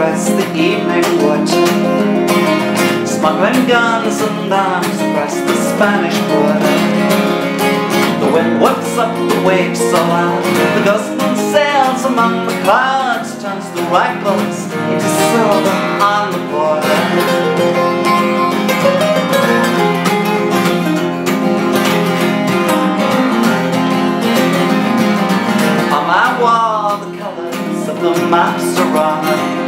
across the evening water Smuggling guns and arms across the Spanish border. The wind whips up the waves so loud The gospel sails among the clouds Turns the rifles into silver on the border. Maps around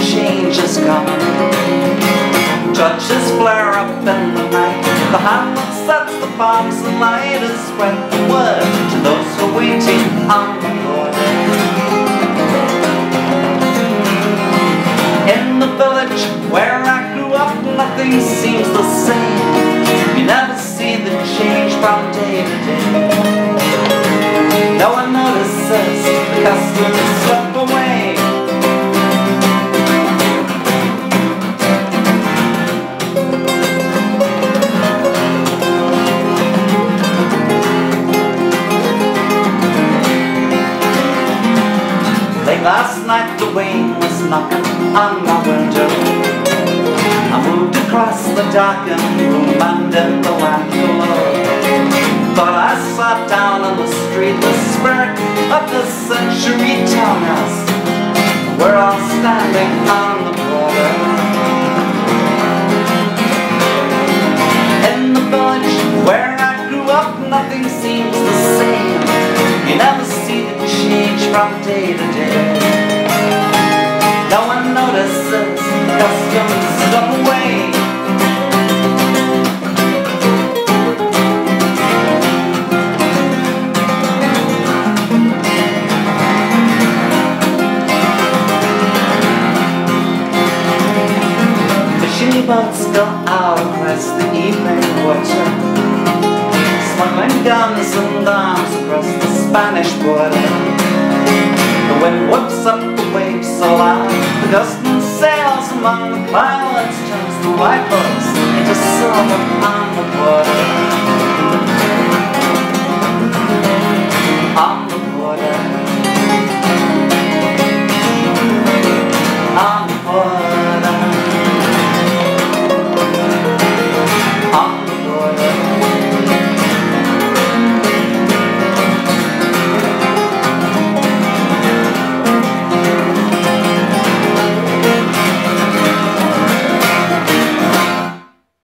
change is coming. Judges flare up in the night. The hamlet sets the bombs, and light is spread the word to those who are waiting on the border. In the village where I grew up, nothing seems the same. You never see the change from day to day. No one notices the customs last night the rain was knocking on my window. I moved across the darkened room in the below. Thought I saw down on the street the spirit of the century townhouse We're all standing on the border from day to day. No one notices customs slip away Fishing boats go out across the evening water Smuggling guns and arms across the Spanish border The wind whips up the waves so loud The gustman sails among the clouds Turns the rifles into silver on the border